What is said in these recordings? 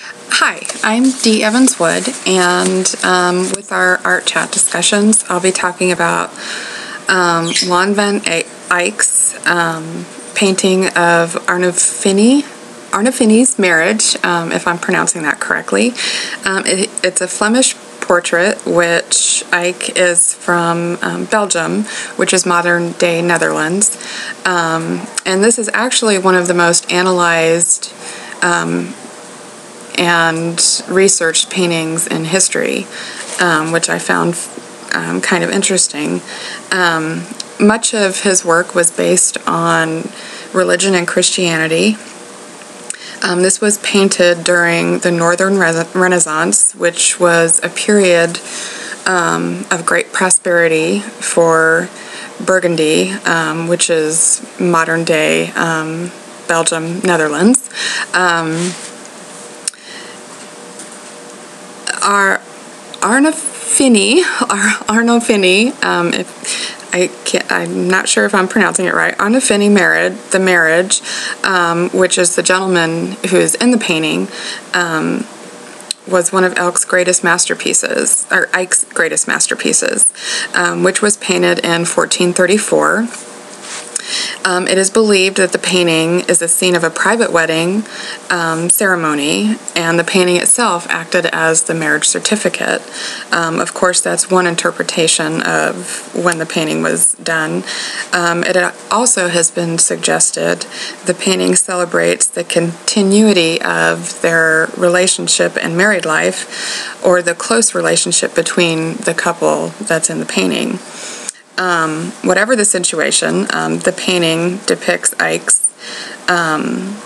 Hi, I'm Dee Evans Wood, and um, with our art chat discussions, I'll be talking about um, Van Eyck's um, painting of Arnolfini, Arnolfini's marriage, um, if I'm pronouncing that correctly. Um, it, it's a Flemish portrait, which Eyck is from um, Belgium, which is modern day Netherlands. Um, and this is actually one of the most analyzed um, and researched paintings in history, um, which I found um, kind of interesting. Um, much of his work was based on religion and Christianity. Um, this was painted during the Northern Renaissance, which was a period um, of great prosperity for Burgundy, um, which is modern day um, Belgium, Netherlands. Our Arna Finney, Arno Finney, um, if, I can't, I'm not sure if I'm pronouncing it right. Arno Finney married the marriage, um, which is the gentleman who is in the painting, um, was one of Elk's greatest masterpieces, or Eyck's greatest masterpieces, um, which was painted in 1434. Um, it is believed that the painting is a scene of a private wedding um, ceremony, and the painting itself acted as the marriage certificate. Um, of course, that's one interpretation of when the painting was done. Um, it also has been suggested the painting celebrates the continuity of their relationship and married life, or the close relationship between the couple that's in the painting. Um, whatever the situation, um, the painting depicts Eyck's um,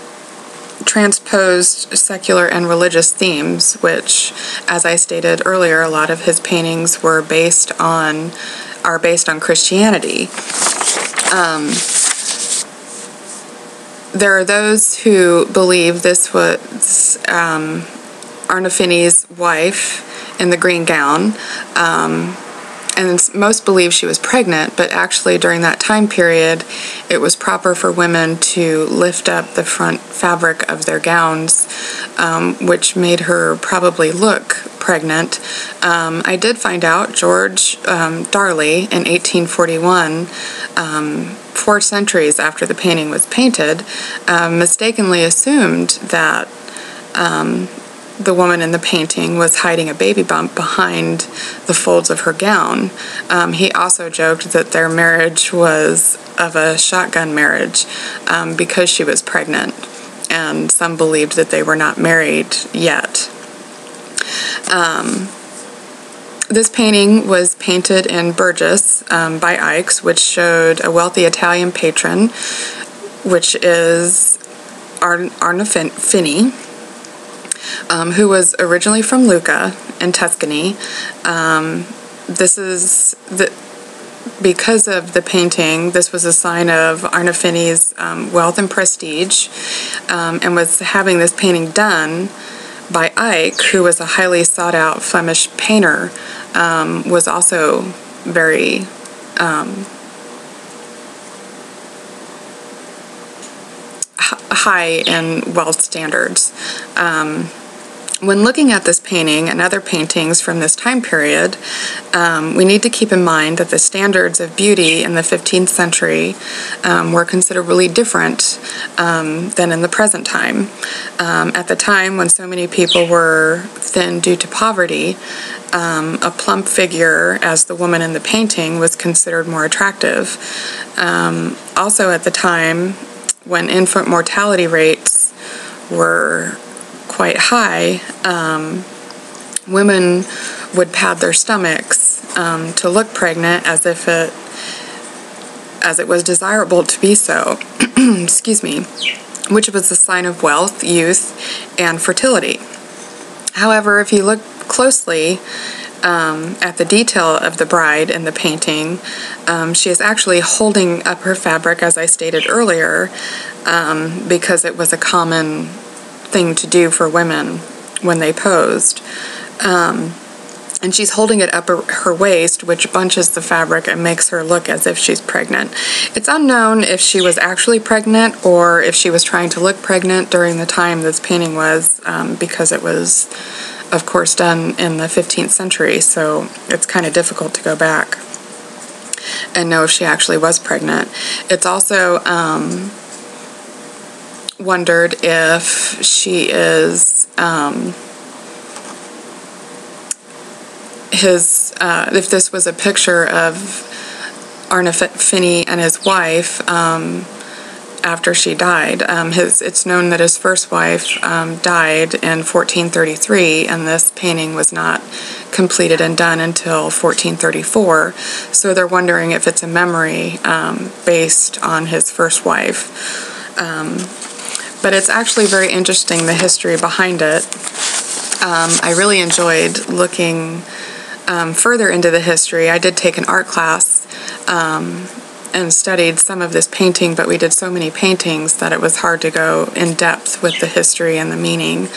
transposed secular and religious themes, which, as I stated earlier, a lot of his paintings were based on, are based on Christianity. Um, there are those who believe this was um, Arnolfini's wife in the green gown. Um, and most believe she was pregnant, but actually during that time period, it was proper for women to lift up the front fabric of their gowns, um, which made her probably look pregnant. Um, I did find out George um, Darley in 1841, um, four centuries after the painting was painted, um, mistakenly assumed that um, the woman in the painting was hiding a baby bump behind the folds of her gown. Um, he also joked that their marriage was of a shotgun marriage um, because she was pregnant, and some believed that they were not married yet. Um, this painting was painted in Bruges um, by Ikes, which showed a wealthy Italian patron, which is Ar- Arnolfini um, who was originally from Lucca in Tuscany. Um, this is the because of the painting, this was a sign of Arnolfini's um, wealth and prestige, um, and was having this painting done by Eyck, who was a highly sought out Flemish painter, um, was also very um, high in wealth standards. Um, when looking at this painting and other paintings from this time period, um, we need to keep in mind that the standards of beauty in the 15th century um, were considerably different um, than in the present time. Um, at the time when so many people were thin due to poverty, um, a plump figure, as the woman in the painting, was considered more attractive. Um, also, at the time, when infant mortality rates were quite high, um, women would pad their stomachs um, to look pregnant as if it as it was desirable to be so. Excuse me, which was a sign of wealth, youth, and fertility. However, if you look closely um, at the detail of the bride in the painting, um, she is actually holding up her fabric, as I stated earlier, um, because it was a common thing to do for women when they posed. Um, and she's holding it up her, waist, which bunches the fabric and makes her look as if she's pregnant. It's unknown if she was actually pregnant or if she was trying to look pregnant during the time this painting was, um, because it was, of course, done in the 15th century, so it's kind of difficult to go back and know if she actually was pregnant. It's also um, wondered if she is. Um, his, uh, if this was a picture of Arna Finney and his wife um, after she died. Um, his, it's known that his first wife um, died in 1433, and this painting was not completed and done until 1434. So they're wondering if it's a memory um, based on his first wife. Um, but it's actually very interesting, the history behind it. Um, I really enjoyed looking um, further into the history, I did take an art class um, and studied some of this painting, but we did so many paintings that it was hard to go in depth with the history and the meaning.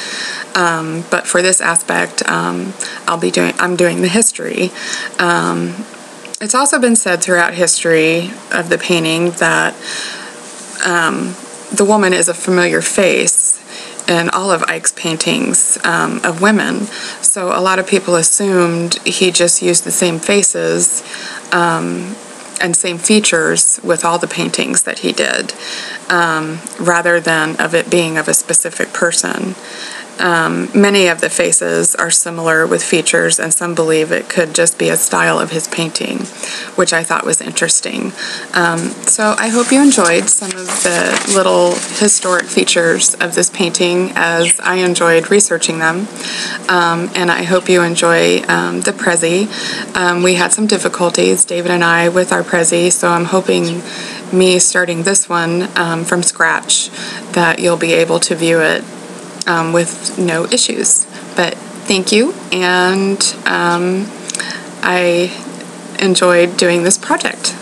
Um, but for this aspect, um, I'll be doing. I'm doing the history. Um, it's also been said throughout history of the painting that um, the woman is a familiar face in all of Eyck's paintings um, of women. So a lot of people assumed he just used the same faces um, and same features with all the paintings that he did, um, rather than of it being of a specific person. Um, many of the faces are similar with features, and some believe it could just be a style of his painting, which I thought was interesting. Um, so I hope you enjoyed some of the little historic features of this painting as I enjoyed researching them. Um, and I hope you enjoy um, the Prezi. Um, we had some difficulties, David and I, with our Prezi, so I'm hoping me starting this one um, from scratch that you'll be able to view it um, with no issues. But thank you, and um, I enjoyed doing this project.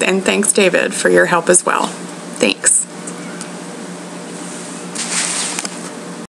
And thanks, David, for your help as well. Thanks.